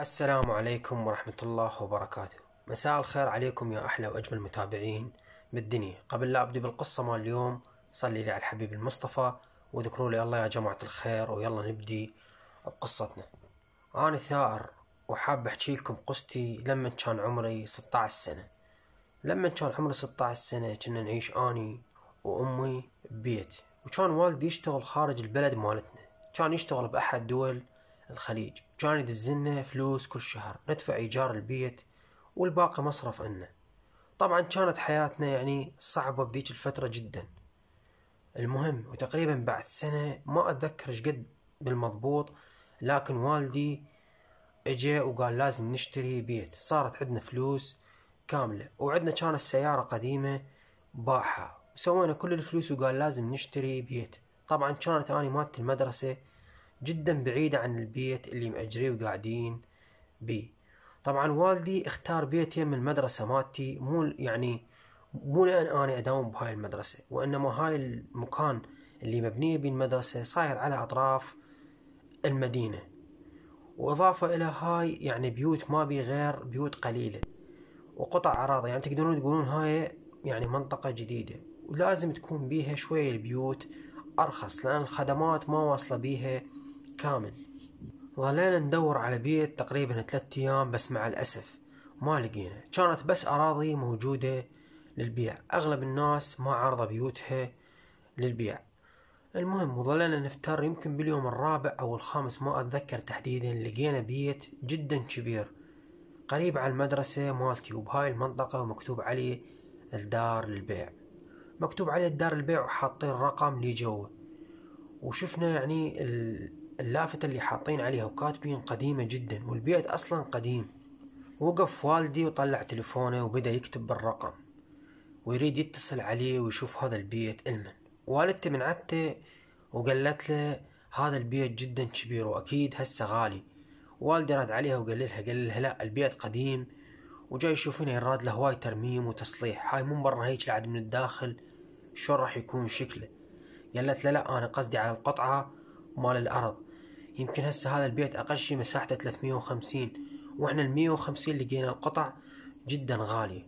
السلام عليكم ورحمة الله وبركاته. مساء الخير عليكم يا أحلى وأجمل متابعين بالدنيا. قبل لا أبدي بالقصة مال اليوم صلي لي على الحبيب المصطفى وذكروا لي الله يا جماعة الخير ويلا نبدي بقصتنا. أنا ثائر وحاب أحكي لكم قصتي لما كان عمري 16 سنة. لما كان عمري 16 سنة كنا نعيش أني وأمي ببيت. وكان والدي يشتغل خارج البلد مالتنا. كان يشتغل بأحد دول الخليج. كان يدزلنا فلوس كل شهر ندفع إيجار البيت والباقي مصرف إنه. طبعا كانت حياتنا يعني صعبة بذيك الفترة جدا. المهم وتقريبا بعد سنة ما أتذكر قد بالمضبوط لكن والدي اجى وقال لازم نشتري بيت. صارت عندنا فلوس كاملة وعندنا كانت سيارة قديمة باعها سوينا كل الفلوس وقال لازم نشتري بيت. طبعا كانت اني مالت المدرسة جدا بعيدة عن البيت اللي مأجريه وقاعدين بيه. طبعا والدي اختار بيت يم المدرسة مالتي مو يعني مو لأن أنا أداوم بهاي المدرسة وإنما هاي المكان اللي مبنية بين المدرسة صاير على أطراف المدينة. وإضافة إلى هاي يعني بيوت ما بي غير بيوت قليلة وقطع أراضي. يعني تقدرون تقولون هاي يعني منطقة جديدة. ولازم تكون بيها شوية البيوت أرخص لأن الخدمات ما واصلة بيها كامل. ظلينا ندور على بيت تقريبا ثلاثة أيام بس مع الأسف. ما لقينا. كانت بس أراضي موجودة للبيع. أغلب الناس ما عارضة بيوتها للبيع. المهم وظلينا نفتر يمكن باليوم الرابع أو الخامس ما أتذكر تحديدا لقينا بيت جدا كبير. قريب على المدرسة مالتي وبهاي المنطقة ومكتوب عليه الدار للبيع. مكتوب عليه الدار للبيع وحاطين رقم لي وشفنا يعني اللافتة اللي حاطين عليها وكاتبين قديمة جدا والبيت أصلا قديم. وقف والدي وطلع تلفونه وبدأ يكتب بالرقم ويريد يتصل عليه ويشوف هذا البيت. المن والدتي من عدته وقالت له هذا البيت جدا كبير وأكيد هسه غالي. والدي رد عليها وقال لها قال لها لا البيت قديم وجاي يشوف هنا يراد له هواي ترميم وتصليح. هاي من برا هيك لعد من الداخل شو راح يكون شكله. قالت له لا أنا قصدي على القطعة مال الأرض. يمكن هسه هذا البيت أقل شي مساحته 350 وإحنا ال 150 لقينا القطع جدا غالية.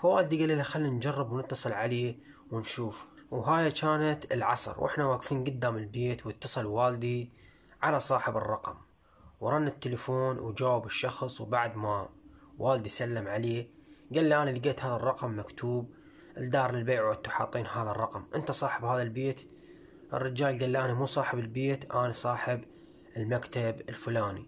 فوالدي قال لها خلينا نجرب ونتصل عليه ونشوف. وهاي كانت العصر وإحنا واقفين قدام البيت واتصل والدي على صاحب الرقم. ورن التليفون وجاوب الشخص وبعد ما والدي سلم عليه قال لي أنا لقيت هذا الرقم مكتوب الدار للبيع وأنتم حاطين هذا الرقم. أنت صاحب هذا البيت؟ الرجال قال لي أنا مو صاحب البيت أنا صاحب المكتب الفلاني.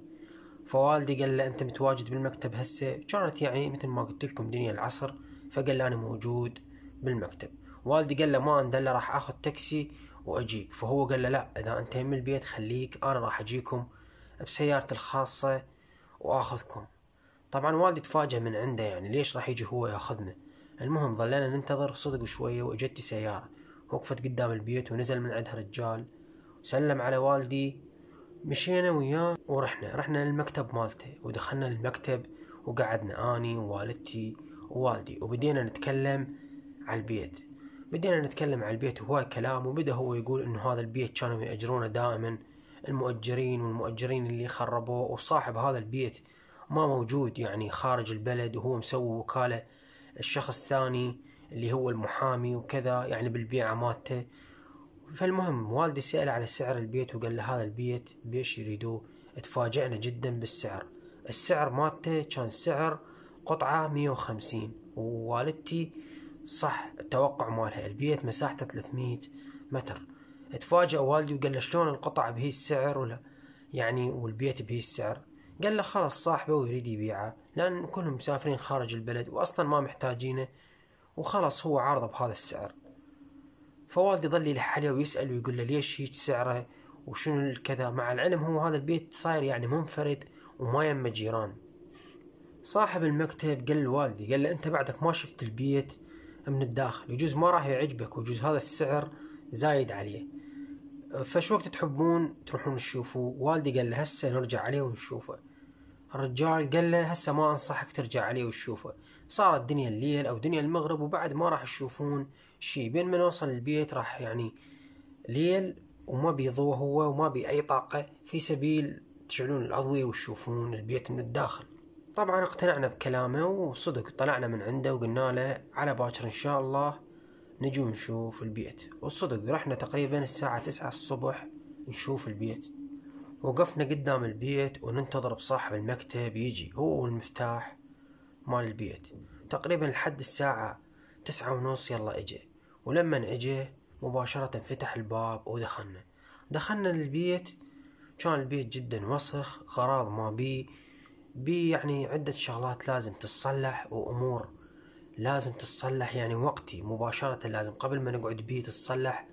فوالدي قال له أنت متواجد بالمكتب هسه؟ كانت يعني مثل ما قلت لكم دنيا العصر فقال لي أنا موجود بالمكتب. والدي قال له ما اندل راح آخذ تاكسي وأجيك. فهو قال له لا إذا أنت من البيت خليك أنا راح أجيكم بسيارتي الخاصة وآخذكم. طبعا والدي تفاجأ من عنده يعني ليش راح يجي هو يأخذنا؟ المهم ظلينا ننتظر صدق شوية واجتي سيارة وقفت قدام البيت ونزل من عندها رجال. وسلم على والدي مشينا وياه ورحنا رحنا للمكتب مالته ودخلنا المكتب وقعدنا أني ووالدتي ووالدي وبدينا نتكلم على البيت. بدينا نتكلم على البيت وهواي كلام وبدأ هو يقول إنه هذا البيت كانوا يأجرونه دائما المؤجرين والمؤجرين اللي خربوه وصاحب هذا البيت ما موجود يعني خارج البلد وهو مسوي وكالة الشخص ثاني اللي هو المحامي وكذا يعني بالبيعة مالته. فالمهم والدي سأل على سعر البيت وقال له هذا البيت بيش يريدوه. تفاجأنا جدا بالسعر. السعر مالته كان سعر قطعة مية وخمسين. ووالدتي صح التوقع مالها. البيت مساحته 300 متر. تفاجأ والدي وقال له شلون القطع بهي السعر ولا؟ يعني والبيت بهي السعر. قال له خلص صاحبه ويريد يبيعه لأن كلهم مسافرين خارج البلد وأصلا ما محتاجينه. وخلص هو عارضه بهذا السعر. فوالدي ظل يلح عليه ويسأل ويقول له ليش هيك سعره وشنو الكذا؟ مع العلم هو هذا البيت صاير يعني منفرد وما يمه جيران. صاحب المكتب قال لوالدي قال له أنت بعدك ما شفت البيت من الداخل يجوز ما راح يعجبك ويجوز هذا السعر زايد عليه. فش وقت تحبون تروحون تشوفوه؟ والدي قال له هسه نرجع عليه ونشوفه. الرجال قال له هسه ما أنصحك ترجع عليه وتشوفه. صارت دنيا الليل أو دنيا المغرب وبعد ما راح تشوفون شي بين ما نوصل البيت راح يعني ليل وما بيضوى هو وما بي اي طاقة في سبيل تشعلون الأضوية وتشوفون البيت من الداخل. طبعا اقتنعنا بكلامه وصدق طلعنا من عنده وقلنا له على باكر إن شاء الله نجي ونشوف البيت. والصدق رحنا تقريبا الساعة تسعة الصبح نشوف البيت. وقفنا قدام البيت وننتظر بصاحب المكتب يجي هو والمفتاح مال البيت. تقريبا لحد الساعة تسعة ونص يلا إجي. ولما أجي مباشرة فتح الباب ودخلنا. دخلنا للبيت كان البيت جدا وسخ غراض ما بي بي يعني عدة شغلات لازم تتصلح وأمور لازم تتصلح. يعني وقتي مباشرة لازم قبل ما نقعد بيه تتصلح.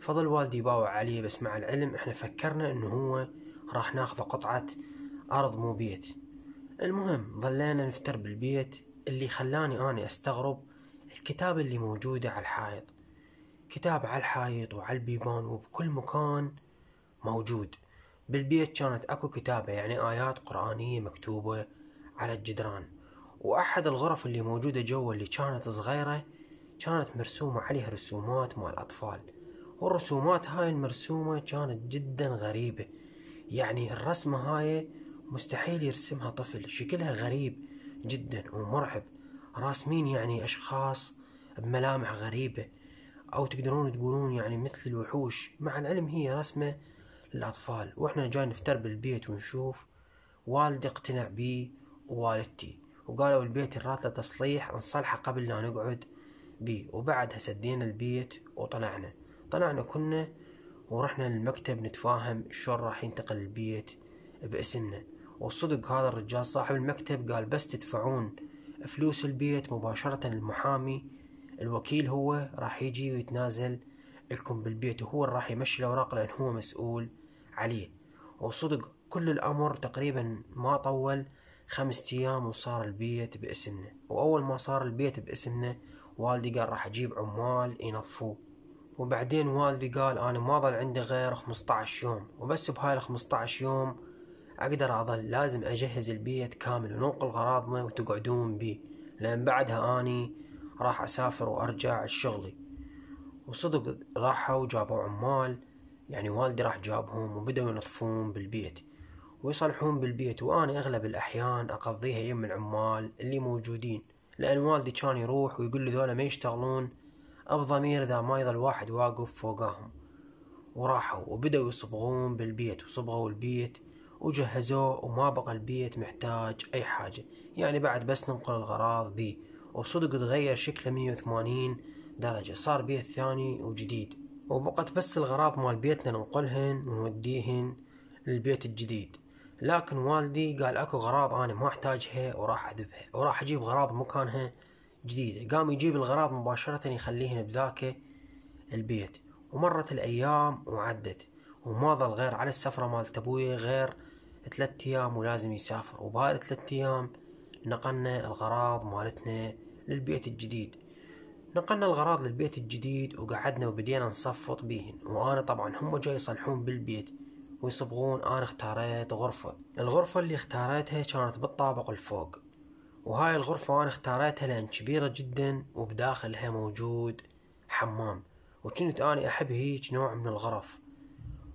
فضل والدي يباوع عليه بس مع العلم إحنا فكرنا إنه هو راح ناخذ قطعة أرض مو بيت. المهم ظلينا نفتر بالبيت. اللي خلاني أني أستغرب الكتاب اللي موجودة على الحائط. كتاب على الحائط وعلى البيبان وبكل مكان موجود. بالبيت كانت أكو كتابة يعني آيات قرآنية مكتوبة على الجدران. وأحد الغرف اللي موجودة جوا اللي كانت صغيرة كانت مرسومة عليها رسومات مال أطفال. والرسومات هاي المرسومة كانت جدا غريبة. يعني الرسمة هاي مستحيل يرسمها طفل شكلها غريب جدا ومرعب. راسمين يعني أشخاص بملامح غريبة أو تقدرون تقولون يعني مثل الوحوش. مع العلم هي رسمة للأطفال. وإحنا جاي نفتر بالبيت ونشوف والدي اقتنع بيه ووالدتي وقالوا البيت رات له تصليح نصلحه قبل لا نقعد بيه وبعدها سدينا البيت وطلعنا. طلعنا كنا ورحنا للمكتب نتفاهم شلون راح ينتقل البيت باسمنا. وصدق هذا الرجال صاحب المكتب قال بس تدفعون فلوس البيت مباشرة للمحامي. الوكيل هو راح يجي ويتنازل. لكم بالبيت وهو راح يمشي الأوراق لأن هو مسؤول عليه. وصدق كل الأمر تقريبا ما طول. خمسة أيام وصار البيت باسمنا وأول ما صار البيت باسمنا والدي قال راح أجيب عمال ينظفوه. وبعدين والدي قال أنا ما ظل عندي غير 15 يوم. وبس بهاي ال 15 يوم أقدر أظل لازم أجهز البيت كامل وننقل غراضنا وتقعدون بيه لأن بعدها أني راح أسافر وأرجع لشغلي وصدق راحوا وجابوا عمال يعني والدي راح جابهم وبدأوا ينظفون بالبيت. ويصلحون بالبيت وأنا أغلب الأحيان أقضيها يم العمال اللي موجودين لأن والدي كان يروح ويقول لي ذولا ما يشتغلون بضمير إذا ما يظل واحد واقف فوقاهم وراحوا وبدأوا يصبغون بالبيت وصبغوا البيت وجهزوه وما بقى البيت محتاج أي حاجة. يعني بعد بس ننقل الغراض بيه وصدق تغير شكله 180 درجة. صار بيت ثاني وجديد. وبقت بس الغراض مال بيتنا ننقلهن ونوديهن للبيت الجديد. لكن والدي قال أكو غراض أنا ما أحتاجها وراح اذبها وراح أجيب غراض مكانها جديدة قام يجيب الغراض مباشرة يخليهن بذاك البيت. ومرت الأيام وعدت. وما ظل غير على السفرة مالت أبوي غير ثلاثة أيام ولازم يسافر. وبهاي الثلاثة أيام نقلنا الغراض مالتنا للبيت الجديد. نقلنا الغراض للبيت الجديد وقعدنا وبدينا نصفط بيهن. وأنا طبعا هم جاي يصلحون بالبيت ويصبغون. أنا اختاريت غرفة. الغرفة اللي اختاريتها كانت بالطابق الفوق. وهاي الغرفة أنا اختاريتها لأن كبيرة جدا وبداخلها موجود حمام. وكنت أنا أحب هيج نوع من الغرف.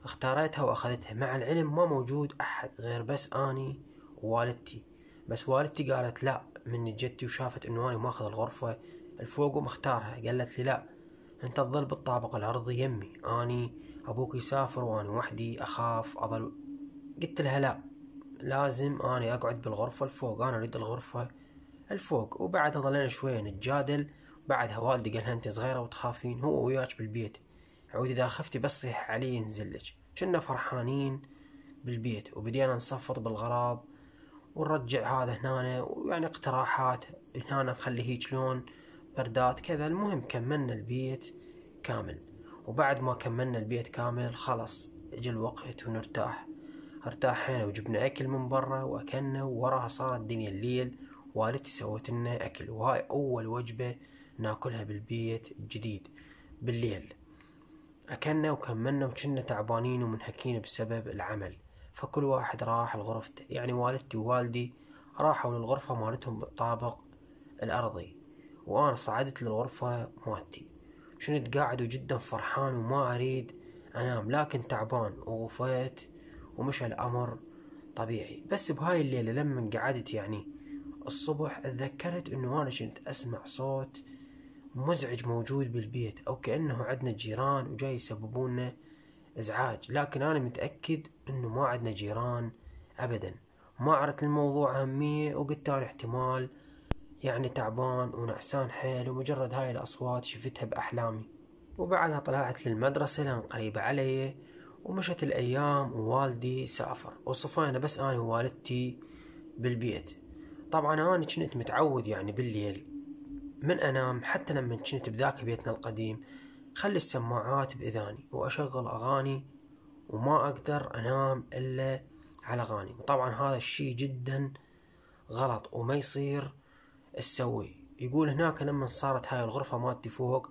اختاريتها وأخذتها. مع العلم ما موجود أحد غير بس أني ووالدتي. بس والدتي قالت لا من جدتي وشافت إنه أنا ماخذ الغرفة الفوق ومختارها. قالت لي لا أنت تظل بالطابق الأرضي يمي. آني أبوك يسافر وأنا وحدي أخاف أظل. قلت لها لا لازم آني أقعد بالغرفة الفوق. أنا أريد الغرفة الفوق. وبعدها ظلينا شوية نتجادل. بعدها والدي قالها أنت صغيرة وتخافين هو وياك بالبيت. عود إذا خفتي بس صيح علي ينزلك كنا فرحانين بالبيت وبدينا نصفط بالغراض ونرجع هذا هنا ويعني اقتراحات هنا نخلي هيك لون بردات كذا. المهم كملنا البيت كامل. وبعد ما كملنا البيت كامل خلص اجى الوقت ونرتاح. ارتاحنا وجبنا أكل من برا وأكلنا ووراها صارت الدنيا الليل. والدتي سوت لنا أكل وهاي أول وجبة ناكلها بالبيت الجديد بالليل. أكلنا وكملنا وكنا تعبانين ومنهكين بسبب العمل. فكل واحد راح لغرفته. يعني والدتي ووالدي راحوا للغرفة مالتهم بالطابق الأرضي. وأنا صعدت للغرفة مالتي. كنت قاعد وجدا فرحان وما أريد أنام. لكن تعبان. وغفيت ومشى الأمر طبيعي. بس بهاي الليلة لما قعدت يعني الصبح تذكرت إنه أنا كنت أسمع صوت مزعج موجود بالبيت أو كأنه عندنا جيران وجاي يسببون إزعاج. لكن أنا متأكد إنه ما عندنا جيران ابدا. ما عرفت الموضوع أهمية وقلت أنا احتمال يعني تعبان ونعسان حيل ومجرد هاي الأصوات شفتها بأحلامي. وبعدها طلعت للمدرسة لأن قريبة علي ومشت الأيام ووالدي سافر. وصفينا بس أنا ووالدتي بالبيت. طبعا أنا كنت متعود يعني بالليل. من أنام حتى لما كنت بذاك بيتنا القديم خلي السماعات بإذاني وأشغل أغاني وما أقدر أنام إلا على أغاني. وطبعا هذا الشيء جدا غلط وما يصير تسوي يقول هناك لما صارت هاي الغرفة مالتي فوق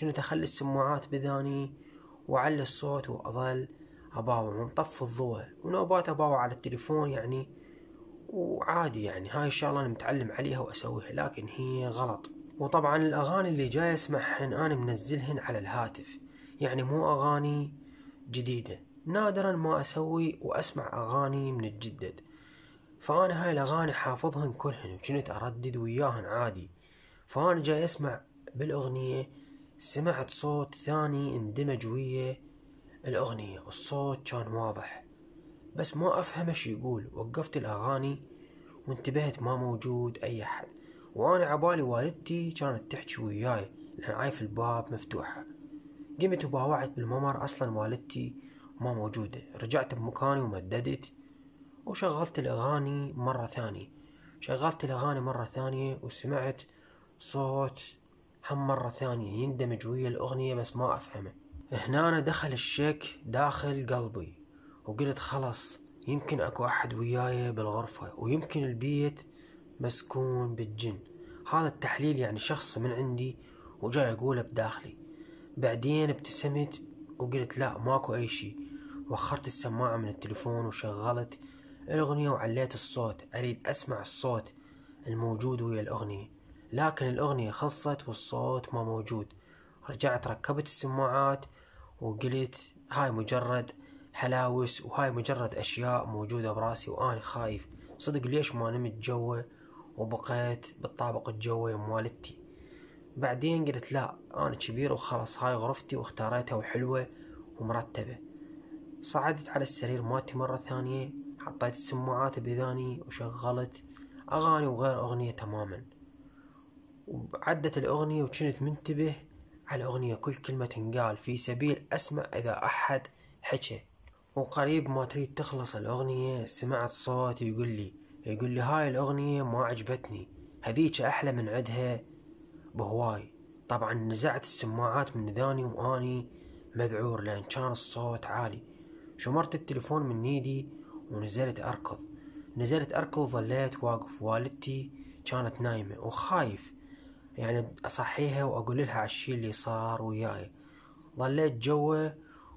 كنت أخلي السماعات بذاني وأعلي الصوت وأظل اباوع ومطفي الضوء ونوبات أباوع على التليفون يعني وعادي يعني. هاي الشغلة أنا متعلم عليها وأسويها لكن هي غلط. وطبعا الأغاني اللي جاي أسمعهن أنا منزلهن على الهاتف. يعني مو أغاني جديدة. نادرا ما أسوي وأسمع أغاني من الجدد. فأنا هاي الأغاني حافظهن كلهن وكنت أردد وياهن عادي. فأنا جاي أسمع بالأغنية سمعت صوت ثاني اندمج ويا الأغنية والصوت كان واضح. بس ما أفهم إيش يقول. وقفت الأغاني وانتبهت ما موجود أي أحد. وأنا عبالي والدتي كانت تحكي وياي لأن عايف الباب مفتوحة. قمت وباوعت بالممر أصلا والدتي ما موجودة. رجعت بمكاني ومددت وشغلت الأغاني مرة ثانية. شغلت الأغاني مرة ثانية وسمعت صوت هم مرة ثانية يندمج ويا الأغنية بس ما أفهمه. هنا دخل الشك داخل قلبي وقلت خلص يمكن أكو أحد وياي بالغرفة ويمكن البيت مسكون بالجن. هذا التحليل يعني شخص من عندي وجاي يقوله بداخلي. بعدين ابتسمت وقلت لا ماكو أي شي. وخرت السماعة من التليفون وشغلت الأغنية وعليت الصوت. أريد أسمع الصوت الموجود ويا الأغنية. لكن الأغنية خلصت والصوت ما موجود. رجعت ركبت السماعات وقلت هاي مجرد هلاوس وهاي مجرد أشياء موجودة براسي وأنا خايف. صدق ليش ما نمت جوا وبقيت بالطابق الجوي مالتي بعدين قلت لا أنا كبير وخلاص هاي غرفتي واختاريتها وحلوة ومرتبة. صعدت على السرير مالتي مرة ثانية حطيت السماعات بذاني وشغلت أغاني وغير أغنية تماما. وعدت الأغنية وكنت منتبه على الأغنية كل كلمة تنقال. في سبيل أسمع إذا أحد حكى. وقريب ما تريد تخلص الأغنية سمعت صوت يقول لي يقول لي هاي الأغنية ما عجبتني. هذيك أحلى من عدها بهواي. طبعا نزعت السماعات من ذاني وأني مذعور لأن كان الصوت عالي. شمرت التليفون من ايدي ونزلت أركض. نزلت أركض وظليت واقف. والدتي كانت نايمة وخايف. يعني أصحيها وأقول لها على الشي اللي صار وياي. ظليت جوا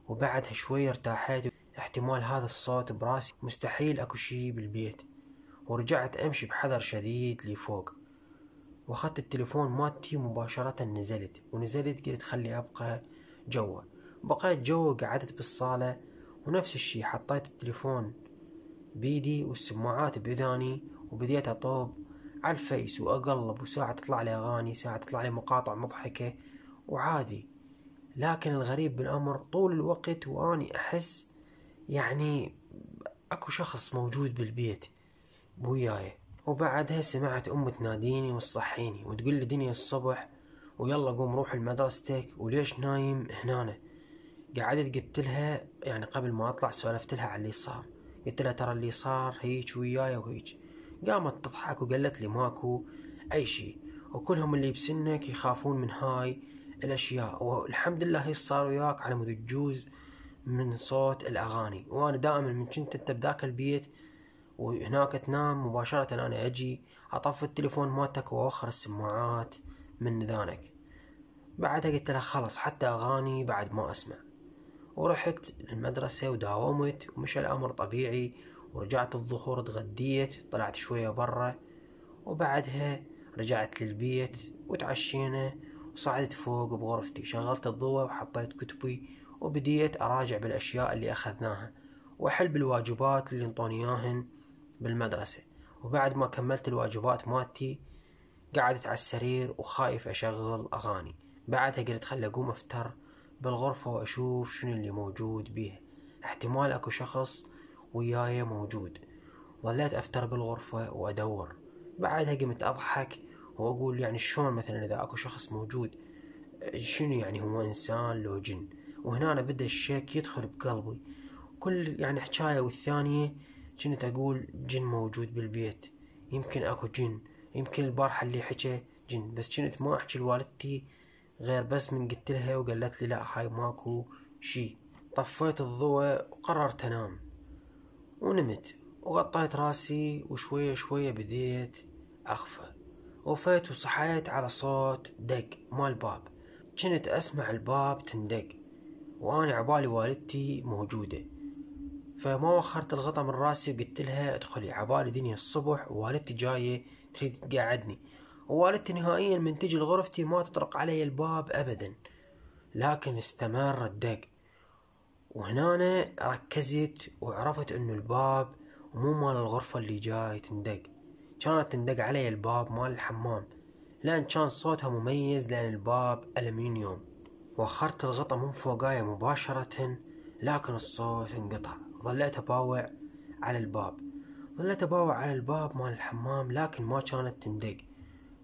وبعدها شوي ارتاحيت احتمال هذا الصوت براسي. مستحيل أكو شي بالبيت. ورجعت أمشي بحذر شديد لفوق. وأخذت التليفون مالتي مباشرة نزلت ونزلت قلت خلي أبقى جوا. بقيت جوا وقعدت بالصالة ونفس الشي حطيت التليفون بيدي والسماعات بإذاني وبديت أطب على الفيس وأقلب وساعة تطلع لي أغاني ساعة تطلع لي مقاطع مضحكة. وعادي. لكن الغريب بالأمر طول الوقت وأني أحس يعني أكو شخص موجود بالبيت. وياي. وبعدها سمعت أمي تناديني وتصحيني وتقول لي دنيا الصبح ويلا قوم روح لمدرستك وليش نايم هنا قعدت قلت لها يعني قبل ما أطلع سولفت لها على اللي صار قلت لها ترى اللي صار هيك وياي وهيك. قامت تضحك وقالت لي ماكو أي شيء. وكلهم اللي بسنك يخافون من هاي الأشياء. والحمد لله هي صار وياك على مود من صوت الأغاني. وأنا دائما من كنت أنت بذاك البيت وهناك تنام مباشرة أنا أجي أطفي التليفون مالتك وأوخر السماعات من ذانك. بعدها قلت لها خلص حتى أغاني بعد ما أسمع. ورحت المدرسة وداومت ومشى الأمر طبيعي. ورجعت الظهور تغديت طلعت شوية برا. وبعدها رجعت للبيت وتعشينا. وصعدت فوق بغرفتي شغلت الضوء وحطيت كتبي وبديت أراجع بالأشياء اللي أخذناها. وأحل بالواجبات اللي انطوني بالمدرسة. وبعد ما كملت الواجبات مالتي قعدت على السرير وخايف أشغل أغاني. بعدها قلت خلي أقوم أفتر بالغرفة وأشوف شنو اللي موجود بيها احتمال أكو شخص وياي موجود. ظليت أفتر بالغرفة وأدور. بعدها قمت أضحك وأقول يعني شلون مثلا إذا أكو شخص موجود شنو يعني هو إنسان لو جن؟ وهنا أنا بدأ الشك يدخل بقلبي. كل يعني حكاية والثانية كنت أقول جن موجود بالبيت. يمكن أكو جن. يمكن البارحة اللي حكى جن. بس كنت ما أحكي لوالدتي غير بس من قلت لها وقالت لي لا هاي ماكو شي. طفيت الضوء وقررت أنام. ونمت. وغطيت راسي وشوية شوية بديت أخفى. وفيت وصحيت على صوت دق مال باب كنت أسمع الباب تندق. وأنا عبالي والدتي موجودة. فما وخرت الغطا من راسي وقلت لها ادخلي عبالي دنيا الصبح ووالدتي جاية تريد تقعدني. ووالدتي نهائيا من تجي لغرفتي ما تطرق علي الباب أبدا لكن استمر الدق. وهنا ركزت وعرفت إنه الباب مو مال الغرفة اللي جاي تندق. كانت تندق علي الباب مال الحمام. لأن كان صوتها مميز لأن الباب ألمنيوم وأخرت الغطا من فوقايا مباشرة لكن الصوت انقطع. ظليت أباوع على الباب. ظليت أباوع على الباب مال الحمام لكن ما كانت تندق.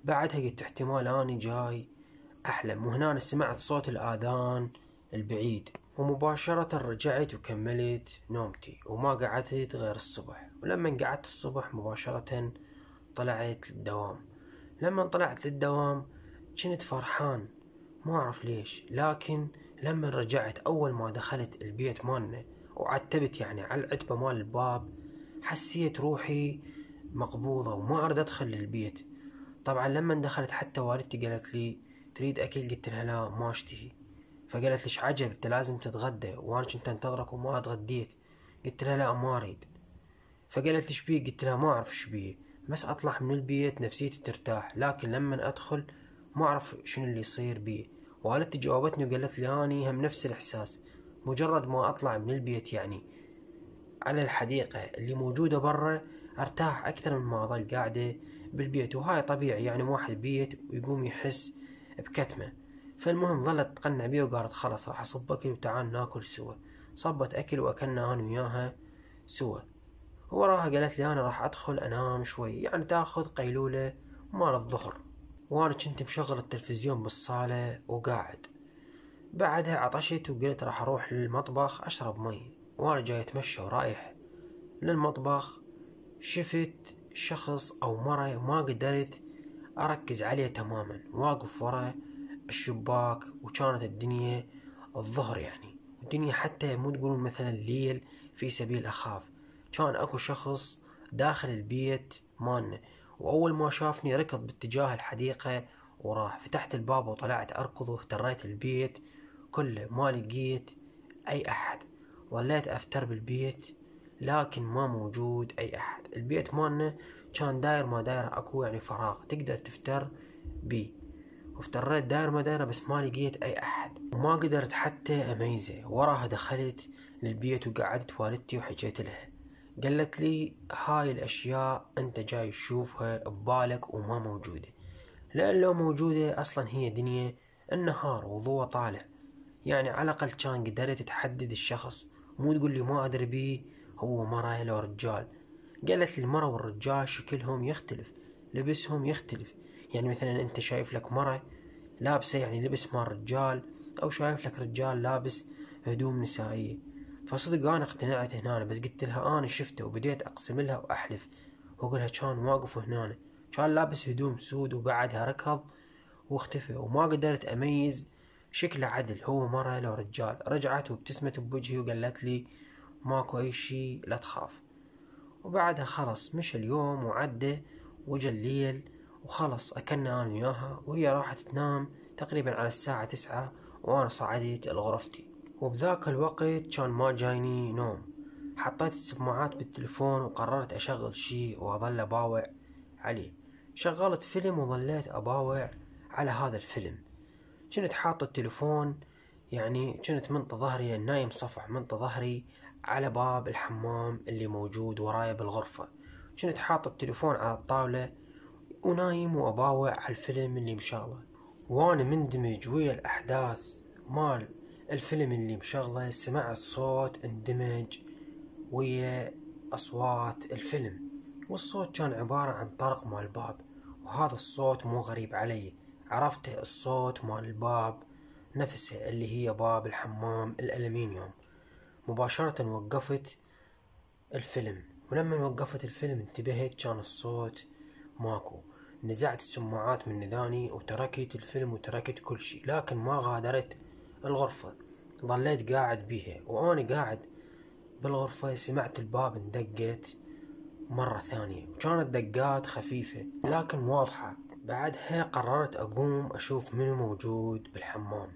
بعدها قلت احتمال أني جاي أحلم. وهنا سمعت صوت الآذان البعيد. ومباشرة رجعت وكملت نومتي. وما قعدت غير الصبح. ولما قعدت الصبح مباشرة طلعت للدوام. لما طلعت للدوام كنت فرحان. ما أعرف ليش. لكن لما رجعت أول ما دخلت البيت مالنا وعتبت يعني على العتبة مال الباب حسيت روحي مقبوضة وما أريد أدخل للبيت. طبعا لما دخلت حتى والدتي قالت لي تريد أكل؟ قلت لها لا ما أشتهي. فقالت ليش عجب؟ أنت لازم تتغدى وأنا كنت أنتظرك وما أتغديت. قلت لها لا ما أريد. فقالت لي بيه قلت لها ما أعرف إيش بيه بس أطلع من البيت نفسيتي ترتاح لكن لما أدخل ما أعرف شنو اللي يصير بيه والدتي جاوبتني وقالت لي اني هم نفس الإحساس. مجرد ما أطلع من البيت يعني على الحديقة اللي موجودة برا أرتاح أكثر من ما أظل قاعدة بالبيت. وهاي طبيعي يعني واحد بيت ويقوم يحس بكتمة. فالمهم ظلت تقنع بيه وقالت خلاص راح اصب اكل وتعال ناكل سوا. صبت أكل وأكلنا أنا وياها سوا. وراها قالت لي أنا راح أدخل أنام شوي يعني تأخذ قيلولة مال الظهر. وأنا كنت مشغل التلفزيون بالصالة وقاعد. بعدها عطشت وقلت راح أروح للمطبخ أشرب مي وأنا جاي أتمشى ورايح للمطبخ. شفت شخص أو مرة ما قدرت أركز عليه تماما واقف ورا الشباك وكانت الدنيا الظهر يعني. الدنيا حتى مو تقولون مثلا الليل في سبيل أخاف. كان أكو شخص داخل البيت مالنا وأول ما شافني ركض باتجاه الحديقة وراح فتحت الباب وطلعت أركض وافتريت البيت. كله ما لقيت أي أحد. ظليت أفتر بالبيت لكن ما موجود أي أحد. البيت مالنا كان داير ما داير أكو يعني فراغ. تقدر تفتر بيه وافتريت داير ما دايرة بس ما لقيت أي أحد. وما قدرت حتى أميزه. وراها دخلت للبيت وقعدت والدتي وحكيت لها. قالت لي هاي الأشياء أنت جاي تشوفها ببالك وما موجودة. لأن لو موجودة أصلا هي دنيا النهار وضوء طالع يعني على الأقل كان قدرت تحدد الشخص. مو تقول لي ما أدري بيه هو مرة لو رجال. قالت لي والرجال شكلهم يختلف لبسهم يختلف. يعني مثلا أنت شايف لك مرة لابسة يعني لبس مال رجال أو شايف لك رجال لابس هدوم نسائية. فصدق أنا اقتنعت هنا بس قلت لها أنا شفته وبديت أقسم لها وأحلف. واقولها كان واقف هنا كان لابس هدوم سود وبعدها ركض واختفى وما قدرت أميز شكله عدل. هو مرة لو رجال رجعت وابتسمت بوجهي وقالت لي ماكو اي شي لا تخاف. وبعدها خلص مشى اليوم وعدى وجا الليل وخلص أكلنا أنا وياها وهي راحت تنام تقريبا على الساعة تسعة وأنا صعدت لغرفتي. وبذاك الوقت كان ما جايني نوم. حطيت السماعات بالتلفون وقررت أشغل شي وأظل أباوع عليه. شغلت فيلم وظليت أباوع على هذا الفيلم. كنت حاط التلفون يعني كنت منط ظهري نايم صفح منط ظهري على باب الحمام اللي موجود وراي بالغرفة. كنت حاط التليفون على الطاولة ونايم وأباوع على الفيلم اللي مشغله وأنا مندمج ويا الأحداث مال الفيلم اللي مشغله سمعت صوت اندمج ويا أصوات الفيلم. والصوت كان عبارة عن طرق مال الباب وهذا الصوت مو غريب علي. عرفته الصوت مال الباب نفسه اللي هي باب الحمام الألمنيوم مباشرة وقفت الفيلم. ولما وقفت الفيلم انتبهت كان الصوت ماكو. نزعت السماعات من نداني وتركت الفيلم وتركت كل شيء لكن ما غادرت الغرفة. ظليت قاعد بيها. وأنا قاعد بالغرفة سمعت الباب اندقت مرة ثانية. وكانت دقات خفيفة لكن واضحة. بعدها قررت أقوم أشوف منو موجود بالحمام.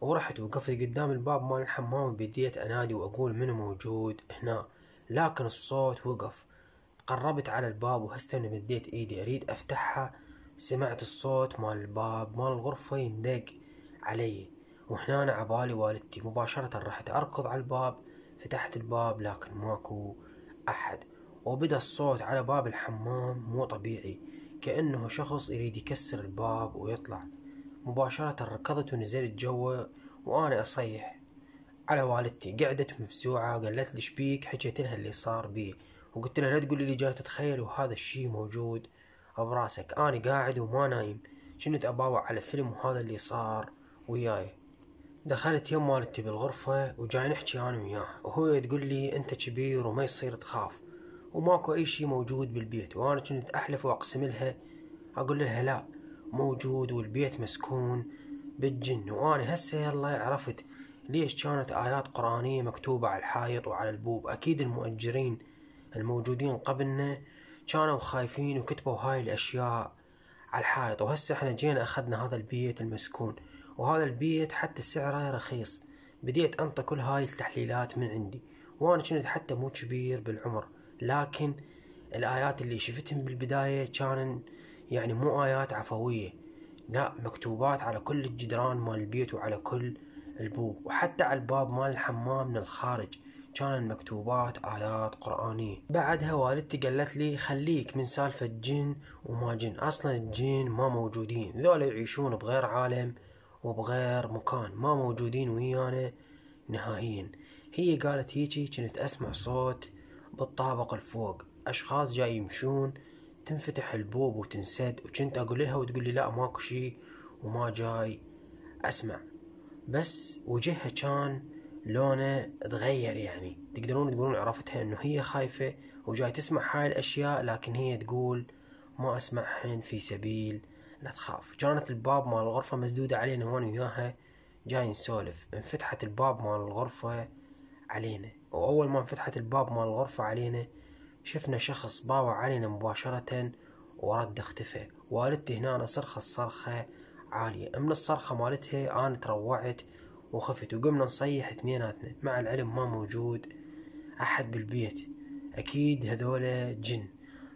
ورحت وقفت قدام الباب مال الحمام وبديت أنادي وأقول منو موجود هنا لكن الصوت وقف. قربت على الباب وهستنى مديت إيدي أريد أفتحها. سمعت الصوت مال الباب مال الغرفة يندق علي. وهنا عبالي والدتي. مباشرة رحت أركض على الباب فتحت الباب لكن ماكو أحد. وبدأ الصوت على باب الحمام مو طبيعي. كأنه شخص يريد يكسر الباب ويطلع. مباشرة ركضت ونزلت جوا وأنا أصيح. على والدتي قعدت مفزوعة. وقالت لي شبيك حكيت لها اللي صار بي. وقلت لها لا تقولي لي جاي تتخيل وهذا الشي موجود براسك أنا قاعد وما نايم. كنت أباوع على فيلم وهذا اللي صار وياي. دخلت يم والدتي بالغرفة وجاي نحكي أنا وياه وهو تقول لي أنت كبير وما يصير تخاف. وماكو أي شي موجود بالبيت وأنا كنت أحلف وأقسم لها أقول لها لا موجود والبيت مسكون بالجن. وأنا هسه يلا عرفت ليش كانت آيات قرآنية مكتوبة على الحائط وعلى البوب. أكيد المؤجرين الموجودين قبلنا كانوا خايفين وكتبوا هاي الأشياء على الحائط. وهسه إحنا جينا أخذنا هذا البيت المسكون وهذا البيت حتى سعره رخيص. بديت أنطي كل هاي التحليلات من عندي وأنا كنت حتى مو كبير بالعمر. لكن الآيات اللي شفتهم بالبداية كان يعني مو آيات عفوية. لا مكتوبات على كل الجدران مال البيت وعلى كل البوب. وحتى على الباب مال الحمام من الخارج كان المكتوبات آيات قرآنية. بعدها والدتي قالت لي خليك من سالفة جن وما جن. أصلا الجن ما موجودين. ذولا يعيشون بغير عالم وبغير مكان. ما موجودين ويانا نهائيا. هي قالت هيجي كنت أسمع صوت بالطابق الفوق. أشخاص جاي يمشون تنفتح البوب وتنسد وكنت أقول لها وتقول لي لا ماكو شي وما جاي. أسمع. بس وجهها كان لونه تغير يعني. تقدرون تقولون عرفتها إنه هي خايفة وجاي تسمع هاي الأشياء لكن هي تقول ما اسمعهن في سبيل لا تخاف. كانت الباب مال الغرفة مسدودة علينا وأنا وياها جاي نسولف. انفتحت الباب مال الغرفة علينا. وأول ما انفتحت الباب مال الغرفة علينا شفنا شخص باوع علينا مباشرة ورد اختفى. والدتي هنا صرخة صرخة عالية. من الصرخة مالتها أنا تروعت وخفت وقمنا نصيح اثنيناتنا. مع العلم ما موجود أحد بالبيت. أكيد هذولا جن.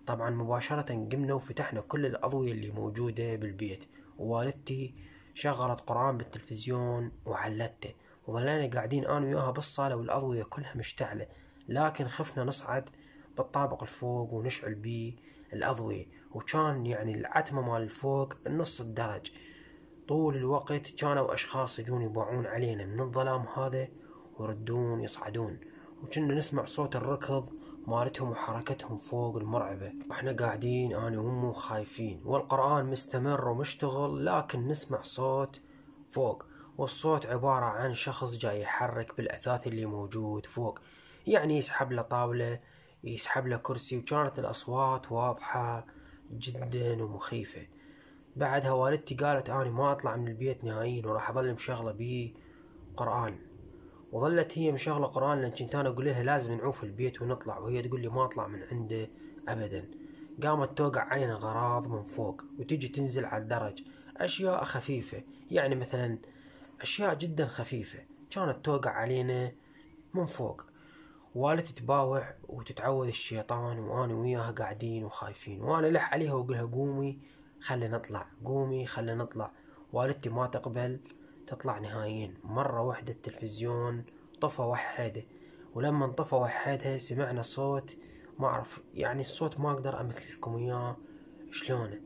طبعا مباشرة قمنا وفتحنا كل الأضوية اللي موجودة بالبيت. ووالدتي شغلت قرآن بالتلفزيون وعلته وظلينا قاعدين أنا وياها بالصالة والأضوية كلها مشتعلة. لكن خفنا نصعد بالطابق الفوق ونشعل بيه الأضوية. وكان يعني العتمة مال الفوق نص الدرج. طول الوقت كانوا أشخاص يجون يباعون علينا من الظلام هذا ويردون يصعدون. وكنا نسمع صوت الركض مالتهم وحركتهم فوق المرعبة. وإحنا قاعدين أنا وأمه خايفين. والقرآن مستمر ومشتغل لكن نسمع صوت فوق. والصوت عبارة عن شخص جاي يحرك بالأثاث اللي موجود فوق. يعني يسحب له طاولة يسحب له كرسي وكانت الأصوات واضحة جدا ومخيفة. بعدها والدتي قالت أنا ما أطلع من البيت نهائيا وراح أظل مشغلة بيه قرآن. وظلت هي مشغلة قرآن لأن كنت أنا أقول لها لازم نعوف البيت ونطلع وهي تقول لي ما أطلع من عنده أبدا. قامت توقع علينا غراض من فوق وتجي تنزل على الدرج. أشياء خفيفة يعني مثلا أشياء جدا خفيفة كانت توقع علينا من فوق. والدتي تباوع وتتعوذ الشيطان وأنا وياها قاعدين وخايفين. وأنا لح عليها وأقولها قومي خلي نطلع. قومي خلي نطلع. والدتي ما تقبل تطلع نهائيا. مرة واحدة التلفزيون طفى وحده. ولما انطفى وحدها سمعنا صوت ما أعرف يعني الصوت ما أقدر أمثل لكم إياه. شلونه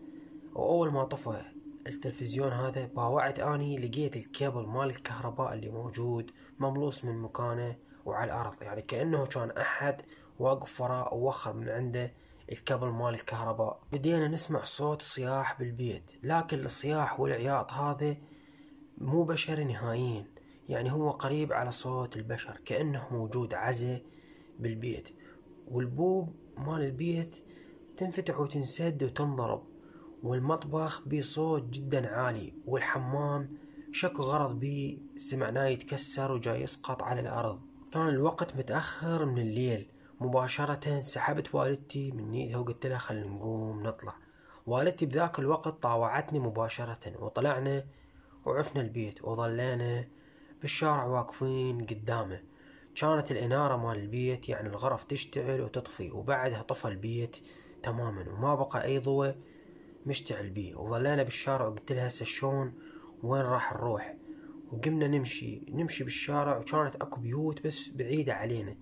وأول ما طفى التلفزيون هذا باوعت أني لقيت الكيبل مال الكهرباء اللي موجود مملوس من مكانه وعلى الأرض. يعني كأنه كان أحد واقف وراه ووخر من عنده الكابل مال الكهرباء. بدينا نسمع صوت صياح بالبيت لكن الصياح والعياط هذا مو بشري نهائيا. يعني هو قريب على صوت البشر كأنه موجود عزة بالبيت. والبوب مال البيت تنفتح وتنسد وتنضرب. والمطبخ بصوت جدا عالي والحمام شك غرض بي سمعناه يتكسر وجاي يسقط على الأرض. كان الوقت متأخر من الليل. مباشرة سحبت والدتي من ايدها وقلت لها خلينا نقوم نطلع. والدتي بذاك الوقت طاوعتني مباشرة وطلعنا وعفنا البيت وظلينا بالشارع واقفين قدامه. كانت الإنارة مال البيت يعني الغرف تشتعل وتطفي وبعدها طفى البيت تماما وما بقى أي ضوء مشتعل بيه. وظلينا بالشارع وقلت لها هسه شلون؟ وين راح نروح وقمنا نمشي نمشي بالشارع وكانت أكو بيوت بس بعيدة علينا.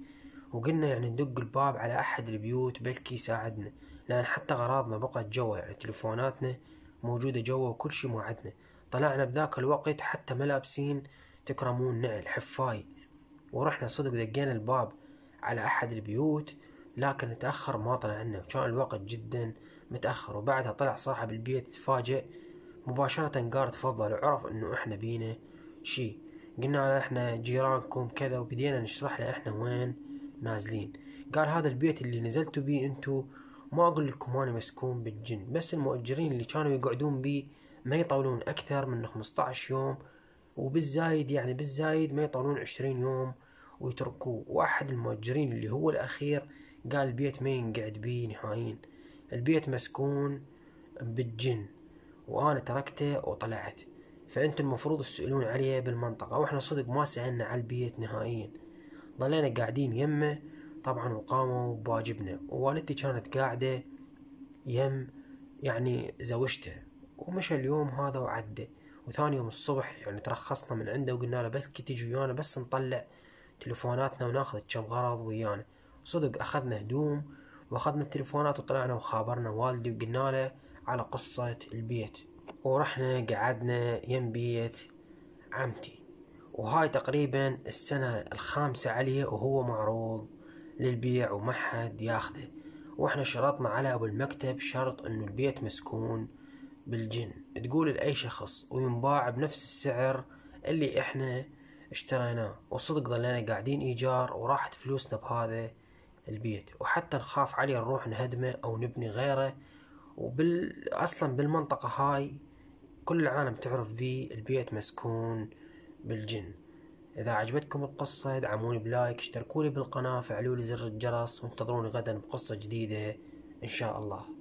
وقلنا يعني ندق الباب على أحد البيوت بلكي يساعدنا لأن حتى غراضنا بقت جوا يعني تلفوناتنا موجودة جوا وكل شي مو عندنا طلعنا بذاك الوقت حتى ملابسين تكرمون نعل حفاي ورحنا صدق دقينا الباب على أحد البيوت لكن تأخر ما طلع لنا وكان الوقت جدا متأخر وبعدها طلع صاحب البيت تفاجئ مباشرة قال تفضل وعرف إنه إحنا بينا شي. قلنا له إحنا جيرانكم كذا وبدينا نشرح له إحنا وين نازلين. قال هذا البيت اللي نزلتوا بيه أنتو ما أقول لكم أنا مسكون بالجن بس المؤجرين اللي كانوا يقعدون بيه ما يطولون أكثر من 15 يوم وبالزايد يعني بالزايد ما يطولون 20 يوم ويتركوه. واحد المؤجرين اللي هو الأخير قال البيت ما ينقعد بيه نهائيا البيت مسكون بالجن وأنا تركته وطلعت. فأنتم المفروض تسألون عليه بالمنطقة وإحنا صدق ما سألنا على البيت نهائيا. ظلينا قاعدين يمه طبعا وقاموا بواجبنا. ووالدتي كانت قاعدة يم يعني زوجته. ومشى اليوم هذا وعدى. وثاني يوم الصبح يعني ترخصنا من عنده وقلنا له بلكي تجي ويانا بس نطلع تلفوناتنا وناخذ كم غرض ويانا. صدق أخذنا هدوم وأخذنا التلفونات وطلعنا وخابرنا والدي وقلنا له على قصة البيت. ورحنا قعدنا يم بيت عمتي. وهاي تقريبا السنة الخامسة عليه وهو معروض للبيع وما حد ياخذه. وإحنا شرطنا على أبو المكتب شرط إنه البيت مسكون بالجن. تقول لأي شخص وينباع بنفس السعر اللي إحنا اشتريناه. وصدق ظلينا قاعدين إيجار وراحت فلوسنا بهذا البيت وحتى نخاف عليه نروح نهدمه أو نبني غيره. وبال أصلا بالمنطقة هاي كل العالم تعرف بي البيت مسكون بالجن. إذا عجبتكم القصة ادعموني ب like اشتركوا لي بالقناة فعلوا لي زر الجرس وانتظروني غدا بقصة جديدة إن شاء الله.